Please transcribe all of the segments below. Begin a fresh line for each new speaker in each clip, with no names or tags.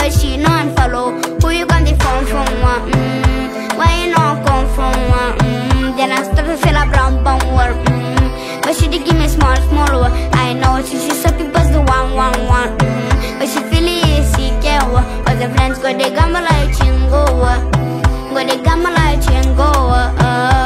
but she know I'm follow. Who you got the phone from? Uh, mm, why you not come from? Uh, mm, then I start to feel a brown bum war. Mm, but she did give me small, small war. I know she she's the people's the one, one, one. Mm, but she feel it, she care. But the friends go they gamma like chingo. Go they gamma like chingo. Uh,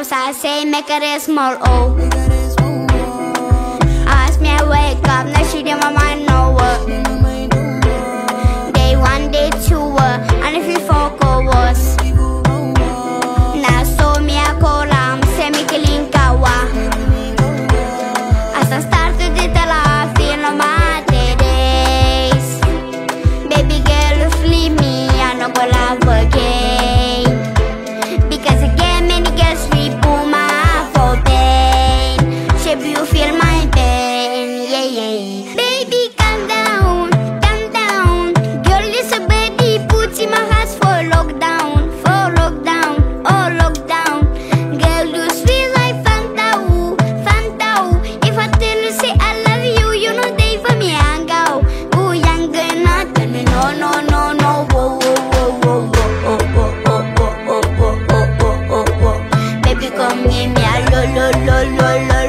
house, I say make it a small O. Ask me, I wake up, now she did my mind over. Day one, day two, and if you fuck oh, was. Now so me a column, say me killing kawa. Ah, As I started it, I laughed in matter days. Baby girl, flee me, I no go lie. la la la